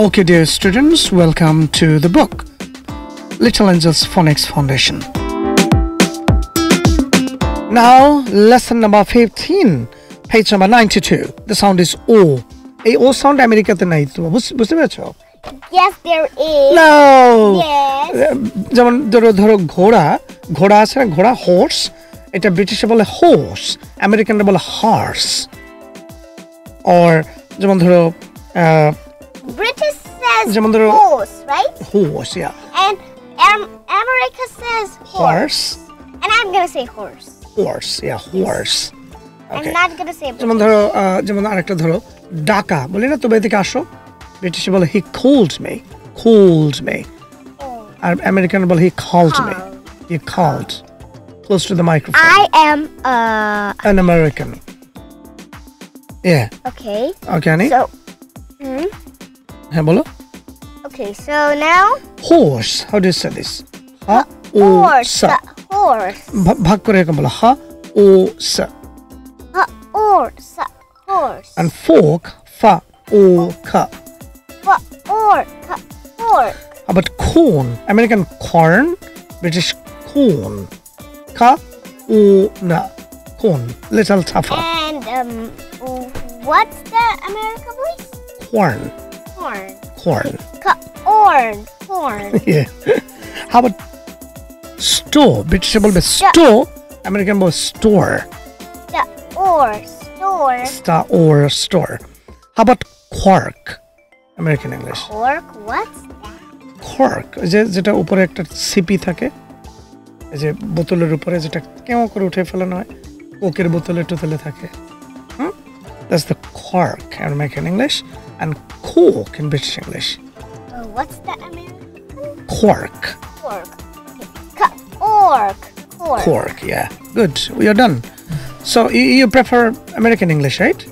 Okay, dear students, welcome to the book Little Angels Phonics Foundation. Now, lesson number 15, page number 92. The sound is O. এই ও sound আমেরিকাতে নাই তো বুঝ- বুঝতে পেরেছো Yes, there is. No! Yes. যেমন ধরো ধরো ঘোড়া ঘোড়া আছে না ঘোড়া হোর্স এটা ব্রিটিশে বলে হোর্স আমেরিকানরা বলে হার্স অর যেমন ধরো British says যেমন ধরো horse, right? হোর্স yeah And um, America says horse. Horse And I'm gonna say horse. হোর্স yeah হোর্স I'm not gonna say যেমন ধরো আহ, যেমন আরেকটা ধরো ডাকা বলি না তবে এদিকে আসো ব্রিটিশে বলে he called me called May Oh. R American বলে he called me he called close to the microphone I am uh an American. Yeah. okay. Okay, Annie? So hmm, হ্যাঁ বলো okay, so now horse how do you say this Ha O horse সা uh, horse ভা- ভাগ করে এরকম বলো হা ও সা uh, horse uh, horse and fork ফা ও খা uh, or uh, fork how about corn American corn British corn খা ও না corn little tougher and um what's the America voice? corn Corn. corn C- corn. Corn. yeah. How about store? Vegetable with store. American word store. The or store. Star or store. How about cork? American English. Cork? What's that? Cork. যে যেটা উপরে একটা CP থাকে যে বোতলের উপরে যেটা কেমন করে উঠে ফেলানো হয় কোকের বোতলে টোতলে থাকে হুম that's the cork in English and coke in British English what's the American Quark. cork? Okay. Cork. Cork. Cork, yeah. Good. We are done. So you prefer American English, right?